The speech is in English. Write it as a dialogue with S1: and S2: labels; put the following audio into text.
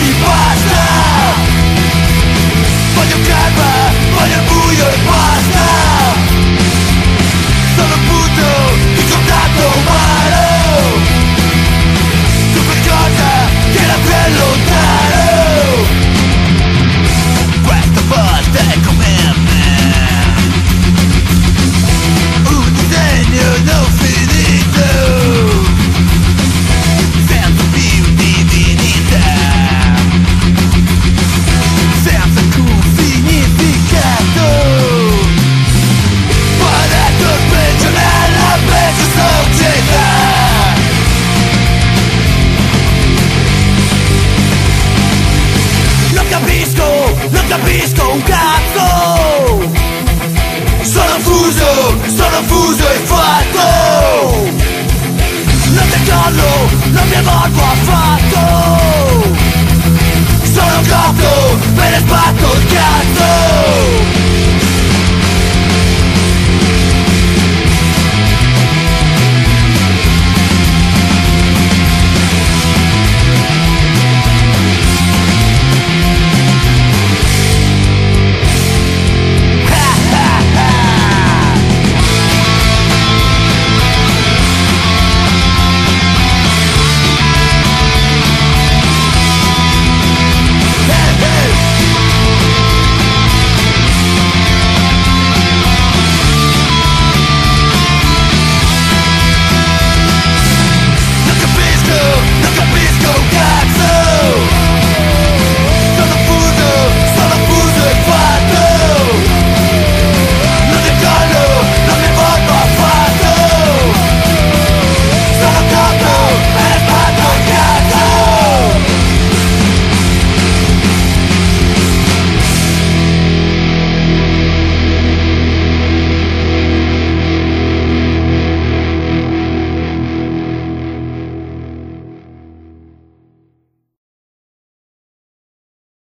S1: bate. my rough